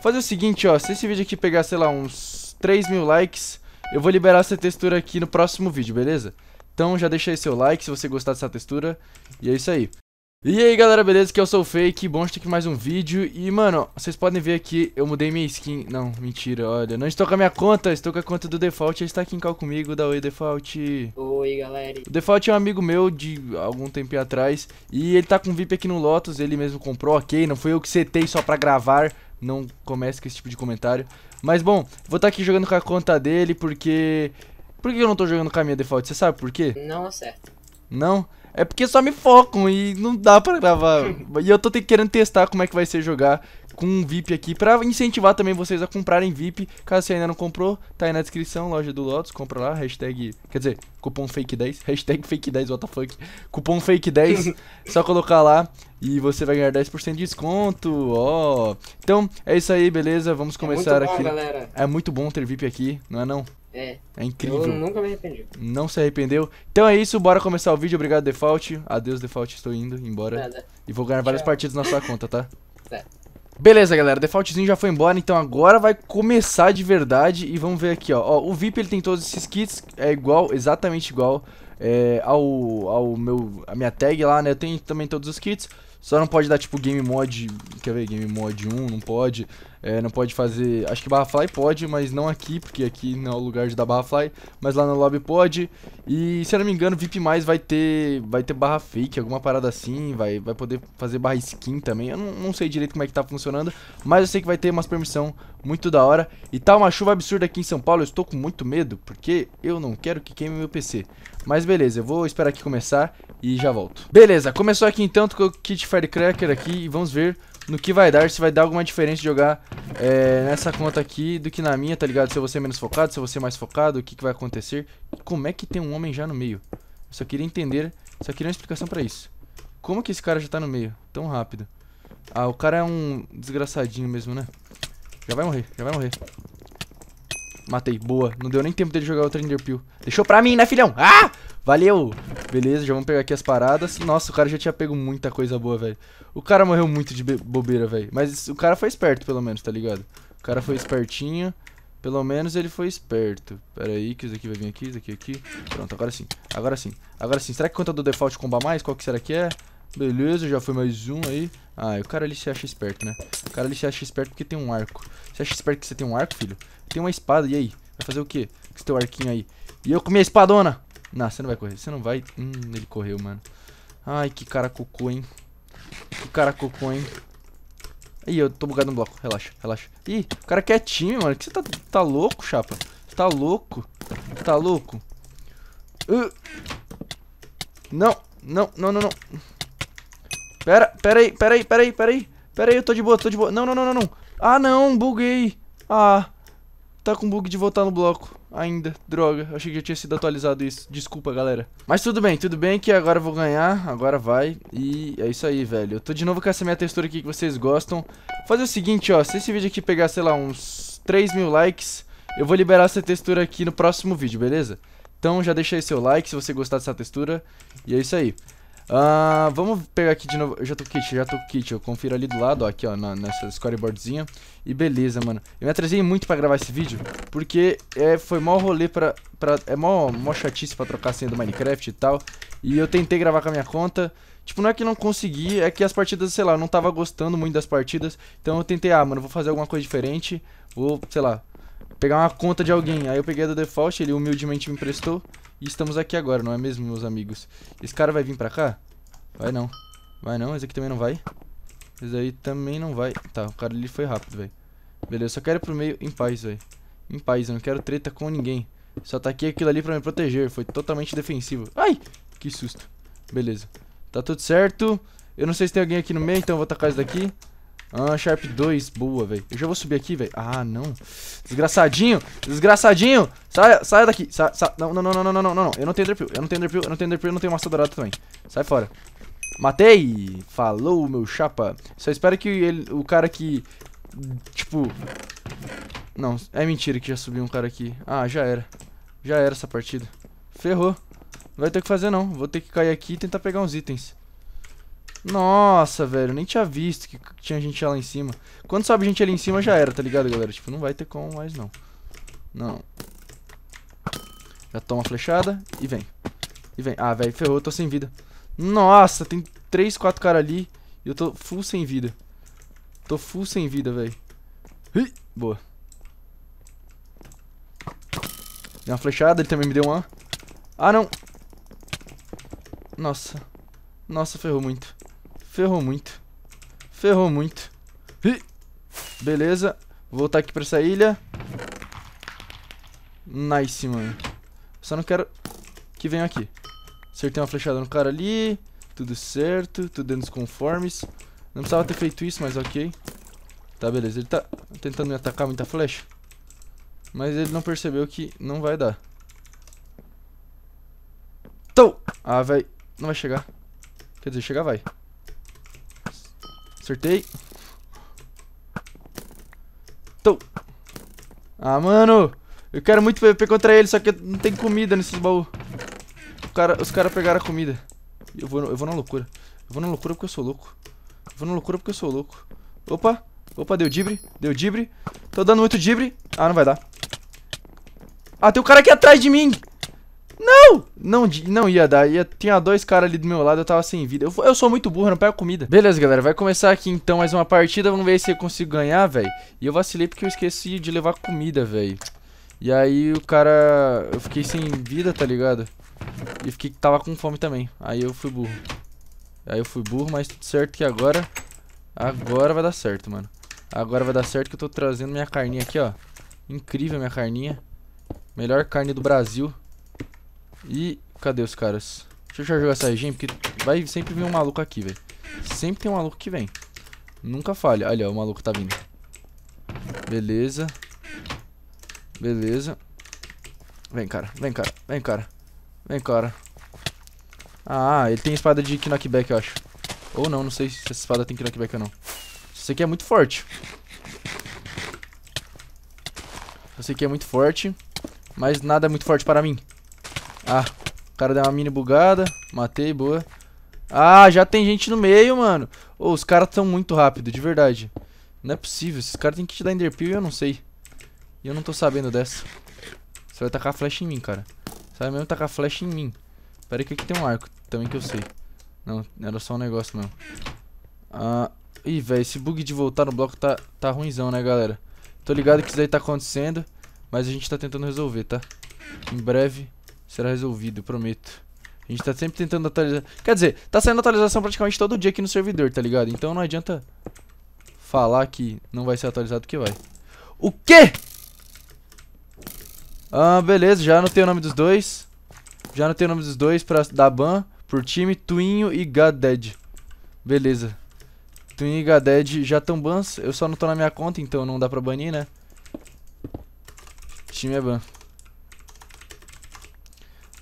Fazer o seguinte, ó. Se esse vídeo aqui pegar, sei lá, uns 3 mil likes, eu vou liberar essa textura aqui no próximo vídeo, beleza? Então já deixa aí seu like se você gostar dessa textura. E é isso aí. E aí galera, beleza? Que eu sou o Fake, bom estar aqui mais um vídeo E mano, vocês podem ver aqui, eu mudei minha skin Não, mentira, olha, não estou com a minha conta, estou com a conta do Default Ele está aqui em cal comigo, dá oi Default Oi galera O Default é um amigo meu de algum tempinho atrás E ele tá com VIP aqui no Lotus, ele mesmo comprou, ok Não foi eu que setei só pra gravar, não comece com esse tipo de comentário Mas bom, vou estar tá aqui jogando com a conta dele porque... Por que eu não tô jogando com a minha Default, você sabe por quê? Não acerta Não? É porque só me focam e não dá pra gravar. e eu tô querendo testar como é que vai ser jogar com um VIP aqui pra incentivar também vocês a comprarem VIP. Caso você ainda não comprou, tá aí na descrição, loja do Lotus, compra lá, hashtag, quer dizer, cupom fake10, hashtag fake10, WTF, cupom fake10, só colocar lá e você vai ganhar 10% de desconto, ó. Então, é isso aí, beleza? Vamos começar é muito bom, aqui. Galera. É muito bom ter VIP aqui, não é não? É. É incrível. Eu nunca me arrependi. Não se arrependeu. Então é isso, bora começar o vídeo. Obrigado, Default. Adeus, Default. Estou indo embora. Nada. E vou ganhar várias Tchau. partidas na sua conta, tá? Beleza, galera. Defaultzinho já foi embora, então agora vai começar de verdade. E vamos ver aqui, ó. ó o VIP ele tem todos esses kits, é igual, exatamente igual é, ao, ao meu, a minha tag lá, né? Eu tenho também todos os kits. Só não pode dar tipo game mod, quer ver, game mod 1, não pode. É, não pode fazer, acho que barra fly pode, mas não aqui, porque aqui não é o lugar de dar barra fly, mas lá no lobby pode. E se eu não me engano, VIP mais vai ter, vai ter barra fake, alguma parada assim, vai, vai poder fazer barra skin também. Eu não, não sei direito como é que tá funcionando, mas eu sei que vai ter umas permissão muito da hora. E tá uma chuva absurda aqui em São Paulo, eu estou com muito medo, porque eu não quero que queime meu PC. Mas beleza, eu vou esperar aqui começar e já volto. Beleza, começou aqui então com o kit Firecracker aqui e vamos ver no que vai dar, se vai dar alguma diferença jogar é, nessa conta aqui do que na minha, tá ligado? Se eu vou ser menos focado, se eu vou ser mais focado, o que, que vai acontecer. Como é que tem um homem já no meio? Eu só queria entender, só queria uma explicação pra isso. Como que esse cara já tá no meio, tão rápido? Ah, o cara é um desgraçadinho mesmo, né? Já vai morrer, já vai morrer. Matei, boa. Não deu nem tempo dele jogar o Ender Pill. Deixou pra mim, né, filhão? Ah! Valeu! Beleza, já vamos pegar aqui as paradas. Nossa, o cara já tinha pego muita coisa boa, velho. O cara morreu muito de bobeira, velho. Mas o cara foi esperto, pelo menos, tá ligado? O cara foi espertinho. Pelo menos ele foi esperto. Pera aí, que isso aqui vai vir aqui, isso aqui, aqui. Pronto, agora sim. Agora sim. Agora sim. Será que conta do default comba mais? Qual que será que é? Beleza, já foi mais um aí. Ah, o cara ali se acha esperto, né? O cara ali se acha esperto porque tem um arco. Você acha esperto que você tem um arco, filho? Tem uma espada, e aí? Vai fazer o quê? Com esse teu arquinho aí. E eu com minha espadona. Não, você não vai correr. Você não vai... Hum, ele correu, mano. Ai, que cara cocô, hein? Que cara cocô, hein? Ih, eu tô bugado no bloco. Relaxa, relaxa. Ih, o cara quietinho, mano. Que você tá, tá louco, chapa? Tá louco? Tá louco? Uh. Não, não, não, não, não. Pera, pera aí, pera aí, pera aí, pera aí. Pera aí, eu tô de boa, tô de boa. Não, não, não, não, não. Ah, não, buguei. Ah, tá com bug de voltar no bloco ainda. Droga, achei que já tinha sido atualizado isso. Desculpa, galera. Mas tudo bem, tudo bem que agora eu vou ganhar. Agora vai. E é isso aí, velho. Eu tô de novo com essa minha textura aqui que vocês gostam. Vou fazer o seguinte, ó. Se esse vídeo aqui pegar, sei lá, uns 3 mil likes, eu vou liberar essa textura aqui no próximo vídeo, beleza? Então já deixa aí seu like se você gostar dessa textura. E é isso aí. Uh, vamos pegar aqui de novo. Eu já tô com kit, já tô com kit. Eu confiro ali do lado, ó, aqui, ó, na, nessa scoreboardzinha. E beleza, mano. Eu me atrasei muito pra gravar esse vídeo, porque é, foi mó rolê pra, pra. É mó, mó chatice pra trocar a senha do Minecraft e tal. E eu tentei gravar com a minha conta. Tipo, não é que não consegui, é que as partidas, sei lá, eu não tava gostando muito das partidas. Então eu tentei, ah, mano, vou fazer alguma coisa diferente. Vou, sei lá, pegar uma conta de alguém. Aí eu peguei a do default, ele humildemente me emprestou. E estamos aqui agora, não é mesmo, meus amigos? Esse cara vai vir pra cá? Vai não. Vai não, esse aqui também não vai. Esse aí também não vai. Tá, o cara ali foi rápido, velho. Beleza, só quero ir pro meio em paz, velho. Em paz, eu não quero treta com ninguém. Só tá aqui aquilo ali pra me proteger. Foi totalmente defensivo. Ai! Que susto. Beleza. Tá tudo certo. Eu não sei se tem alguém aqui no meio, então eu vou tacar isso daqui. Ah, Sharp 2, boa, velho. Eu já vou subir aqui, velho. Ah, não. Desgraçadinho, desgraçadinho. Sai, sai daqui. Sai, sai. Não, não, não, não, não, não, não. Eu não tenho Enderpeel, eu não tenho Enderpeel, eu não tenho Enderpeel, eu não tenho massa dourada também. Sai fora. Matei! Falou, meu chapa. Só espero que ele, o cara que, tipo... Não, é mentira que já subiu um cara aqui. Ah, já era. Já era essa partida. Ferrou. Não vai ter o que fazer, não. Vou ter que cair aqui e tentar pegar uns itens. Nossa, velho, nem tinha visto que tinha gente lá em cima. Quando sobe gente ali em cima já era, tá ligado, galera? Tipo, não vai ter como mais, não. Não. Já toma a flechada e vem. E vem. Ah, velho, ferrou, eu tô sem vida. Nossa, tem 3, 4 caras ali e eu tô full sem vida. Tô full sem vida, velho. Boa. Deu uma flechada, ele também me deu uma. Ah, não. Nossa. Nossa, ferrou muito. Ferrou muito. Ferrou muito. Beleza. Vou voltar aqui pra essa ilha. Nice, mano. Só não quero que venha aqui. Acertei uma flechada no cara ali. Tudo certo. Tudo dentro dos conformes. Não precisava ter feito isso, mas ok. Tá, beleza. Ele tá tentando me atacar muita flecha. Mas ele não percebeu que não vai dar. Tô! Ah, vai. Não vai chegar. Quer dizer, chegar vai. Acertei. Tô! Ah, mano! Eu quero muito PVP contra ele, só que não tem comida nesses baús. Cara, os caras pegaram a comida. Eu vou, eu vou na loucura. Eu vou na loucura porque eu sou louco. Eu vou na loucura porque eu sou louco. Opa! Opa, deu dibre. Deu dibre. Tô dando muito dibre. Ah, não vai dar. Ah, tem um cara aqui atrás de mim. Não! Não, não ia dar. Ia, tinha dois caras ali do meu lado, eu tava sem vida. Eu, eu sou muito burro, não pego comida. Beleza, galera. Vai começar aqui então mais uma partida. Vamos ver se eu consigo ganhar, velho. E eu vacilei porque eu esqueci de levar comida, velho. E aí o cara... Eu fiquei sem vida, tá ligado? E fiquei tava com fome também. Aí eu fui burro. Aí eu fui burro, mas tudo certo que agora... Agora vai dar certo, mano. Agora vai dar certo que eu tô trazendo minha carninha aqui, ó. Incrível minha carninha. Melhor carne do Brasil. E cadê os caras? Deixa eu já jogar essa regen, porque vai sempre vir um maluco aqui, velho. Sempre tem um maluco que vem. Nunca falha. Olha, o maluco tá vindo. Beleza. Beleza. Vem, cara. Vem, cara. Vem, cara. Vem, cara. Ah, ele tem espada de knockback, eu acho. Ou não, não sei se essa espada tem knockback ou não. Isso aqui é muito forte. Isso aqui é muito forte. Mas nada é muito forte para mim. Ah, o cara deu uma mini bugada. Matei, boa. Ah, já tem gente no meio, mano. Oh, os caras estão muito rápido, de verdade. Não é possível. Esses caras têm que te dar enderpeel e eu não sei. E eu não tô sabendo dessa. Você vai tacar flecha em mim, cara. Você vai mesmo tacar flecha em mim. Pera aí que aqui tem um arco também que eu sei. Não, era só um negócio mesmo. Ah, ih, velho, esse bug de voltar no bloco tá, tá ruimzão, né, galera? Tô ligado que isso daí tá acontecendo, mas a gente tá tentando resolver, tá? Em breve será resolvido, prometo. A gente tá sempre tentando atualizar. Quer dizer, tá saindo atualização praticamente todo dia aqui no servidor, tá ligado? Então não adianta falar que não vai ser atualizado que vai. O quê? Ah, beleza, já anotei o nome dos dois. Já anotei o nome dos dois pra dar ban por time, Twinho e Gaded. Beleza. Twinho e Gaded já estão bans. Eu só não tô na minha conta, então não dá pra banir, né? Time é ban.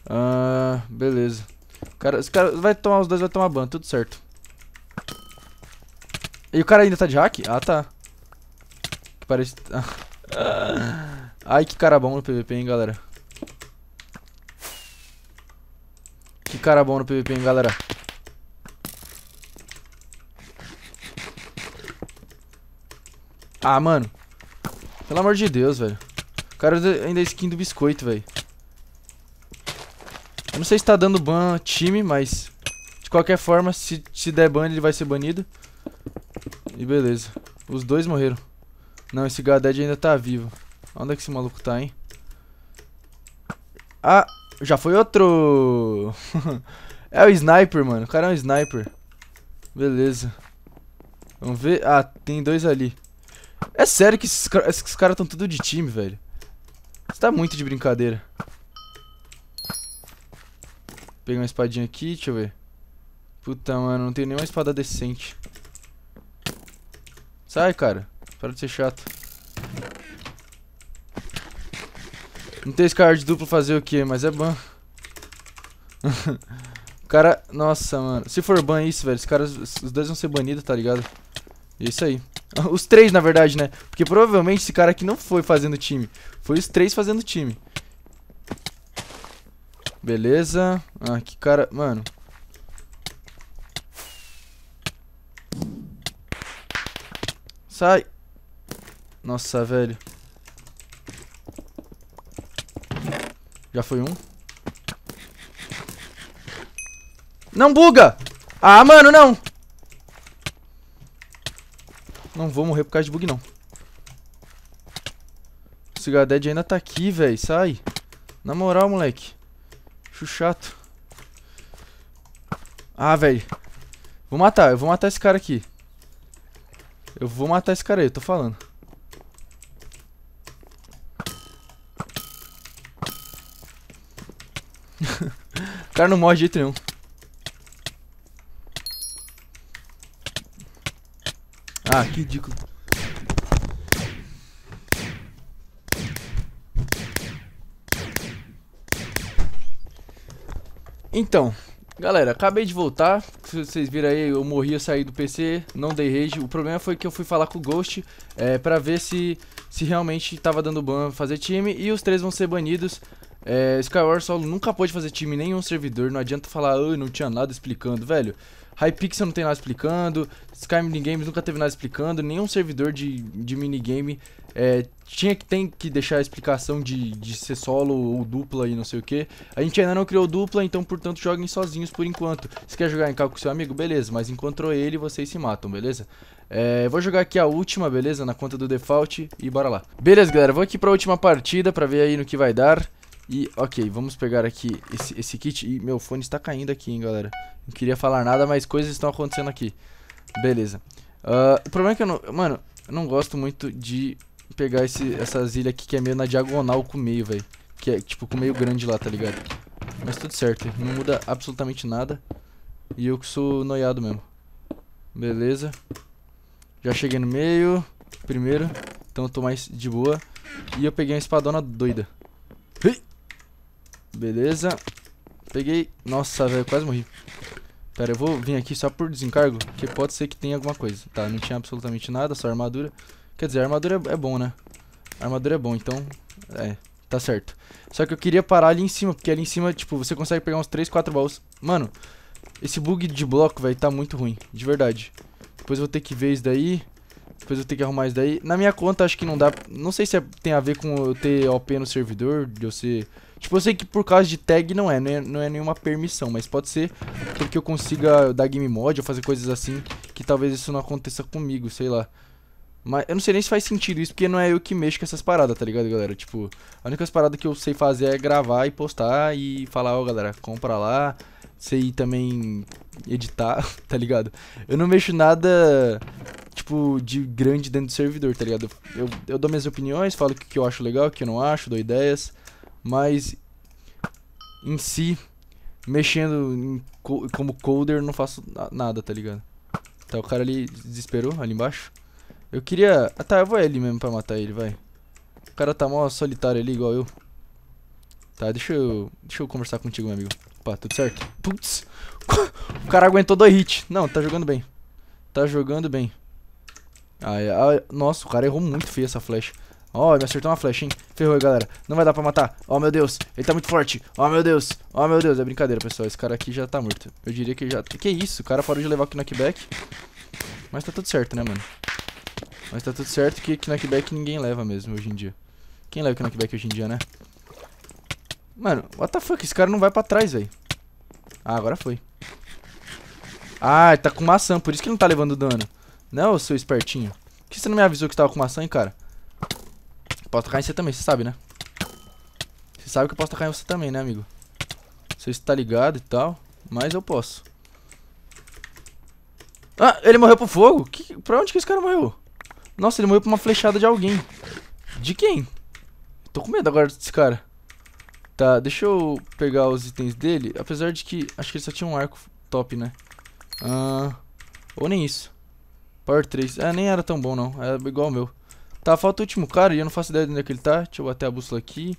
Ah, beleza. Cara, os cara vai tomar os dois, vai tomar ban, tudo certo. E o cara ainda tá de hack? Ah, tá. Que parece... Ai, que cara bom no PVP, hein, galera. Que cara bom no PVP, hein, galera. Ah, mano. Pelo amor de Deus, velho. O cara ainda é skin do biscoito, velho. Eu não sei se tá dando ban time, mas... De qualquer forma, se, se der ban, ele vai ser banido. E beleza. Os dois morreram. Não, esse Gaded ainda tá vivo. Onde é que esse maluco tá, hein? Ah, já foi outro. é o sniper, mano. O cara é um sniper. Beleza. Vamos ver. Ah, tem dois ali. É sério que esses, esses caras estão tudo de time, velho. Você tá muito de brincadeira. Pegar uma espadinha aqui, deixa eu ver. Puta, mano, não tem nenhuma espada decente. Sai, cara. Para de ser chato. Não tem esse card duplo fazer o que, mas é ban. cara... Nossa, mano. Se for ban isso, velho, os caras... Os dois vão ser banidos, tá ligado? E é isso aí. Os três, na verdade, né? Porque provavelmente esse cara aqui não foi fazendo time. Foi os três fazendo time. Beleza. Ah, que cara... Mano. Sai. Nossa, velho. Já foi um. Não buga! Ah, mano, não! Não vou morrer por causa de bug, não. O Cigadead ainda tá aqui, velho. Sai. Na moral, moleque. Acho chato. Ah, velho. Vou matar. Eu vou matar esse cara aqui. Eu vou matar esse cara aí, eu tô falando. o cara não morre de jeito nenhum. Ah, que ridículo. Então, galera, acabei de voltar. Vocês viram aí, eu morri, eu saí do PC, não dei rage. O problema foi que eu fui falar com o Ghost é, pra ver se, se realmente tava dando ban fazer time. E os três vão ser banidos. É, Skyward Solo nunca pôde fazer time em nenhum servidor. Não adianta falar, ah, não tinha nada explicando, velho. Hypixel não tem nada explicando, Sky Minigames nunca teve nada explicando, nenhum servidor de, de minigame é, tinha que tem que deixar a explicação de, de ser solo ou dupla e não sei o que. A gente ainda não criou dupla, então portanto joguem sozinhos por enquanto. Se quer jogar em carro com seu amigo, beleza, mas encontrou ele vocês se matam, beleza? É, vou jogar aqui a última, beleza? Na conta do default e bora lá. Beleza, galera, vou aqui pra última partida pra ver aí no que vai dar. E, ok, vamos pegar aqui esse, esse kit. E meu fone está caindo aqui, hein, galera. Não queria falar nada, mas coisas estão acontecendo aqui. Beleza. Uh, o problema é que eu não... Mano, eu não gosto muito de pegar esse, essas ilhas aqui que é meio na diagonal com o meio, velho. Que é, tipo, com o meio grande lá, tá ligado? Mas tudo certo. Não muda absolutamente nada. E eu que sou noiado mesmo. Beleza. Já cheguei no meio. Primeiro. Então eu tô mais de boa. E eu peguei uma espadona doida. Beleza. Peguei. Nossa, velho, quase morri. Pera, eu vou vir aqui só por desencargo, que pode ser que tenha alguma coisa. Tá, não tinha absolutamente nada, só armadura. Quer dizer, armadura é, bom, né? Armadura é bom, então... É, tá certo. Só que eu queria parar ali em cima, porque ali em cima, tipo, você consegue pegar uns 3, 4 baús. Mano, esse bug de bloco, velho, tá muito ruim, de verdade. Depois eu vou ter que ver isso daí. Depois eu ter que arrumar isso daí. Na minha conta, acho que não dá... Não sei se é, tem a ver com eu ter OP no servidor, de eu ser Tipo, eu sei que por causa de tag não é, não é, não é nenhuma permissão, mas pode ser porque eu consiga dar game mod ou fazer coisas assim que talvez isso não aconteça comigo, sei lá. Mas eu não sei nem se faz sentido isso, porque não é eu que mexo com essas paradas, tá ligado, galera? Tipo, a única parada que eu sei fazer é gravar e postar e falar, ó, oh, galera, compra lá. Sei também editar, tá ligado? Eu não mexo nada, tipo, de grande dentro do servidor, tá ligado? Eu, eu dou minhas opiniões, falo o que eu acho legal, o que eu não acho, dou ideias. Mas em si, mexendo co como coder, não faço nada, tá ligado? Tá, o cara ali desesperou, ali embaixo. Eu queria... Ah, tá, eu vou ali mesmo pra matar ele, vai. O cara tá mó solitário ali, igual eu. Tá, deixa eu... Deixa eu conversar contigo, meu amigo. Opa, tudo certo? Putz! o cara aguentou dois hits. Não, tá jogando bem. Tá jogando bem. Ai, ai, nossa, o cara errou muito feio essa flecha. Ó, oh, me acertou uma flecha, hein? Ferrou, galera. Não vai dar pra matar. Ó, oh, meu Deus. Ele tá muito forte. Ó, oh, meu Deus. Ó, meu Deus. É brincadeira, pessoal. Esse cara aqui já tá morto. Eu diria que já... Que isso? O cara parou de levar o knockback. Mas tá tudo certo, né, mano? Mas tá tudo certo que knockback ninguém leva mesmo hoje em dia. Quem leva knockback hoje em dia, né? Mano, what the fuck? Esse cara não vai pra trás, velho. Ah, agora foi. Ah, ele tá com maçã. Por isso que ele não tá levando dano. Não, seu espertinho. Por que você não me avisou que tava com maçã, hein, cara? Posso tocar em você também, você sabe, né? Você sabe que eu posso tocar em você também, né, amigo? Você está ligado e tal, mas eu posso. Ah, ele morreu pro fogo? Que, pra onde que esse cara morreu? Nossa, ele morreu por uma flechada de alguém. De quem? Tô com medo agora desse cara. Tá, deixa eu pegar os itens dele. Apesar de que acho que ele só tinha um arco top, né? Ah, ou nem isso. Power 3. Ah, nem era tão bom, não. Era igual o meu. Tá, falta o último cara e eu não faço ideia de onde é que ele tá. Deixa eu bater a bússola aqui.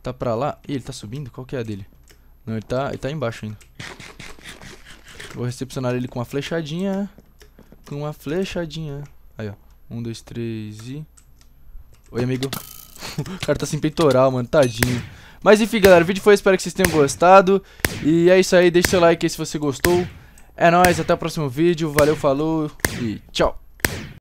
Tá pra lá. Ih, ele tá subindo? Qual que é a dele? Não, ele tá, ele tá embaixo ainda. Vou recepcionar ele com uma flechadinha. Com uma flechadinha. Aí, ó. Um, dois, três e... Oi, amigo. o cara tá sem peitoral, mano. Tadinho. Mas enfim, galera. O vídeo foi. Espero que vocês tenham gostado. E é isso aí. Deixe seu like aí se você gostou. É nóis. Até o próximo vídeo. Valeu, falou e tchau.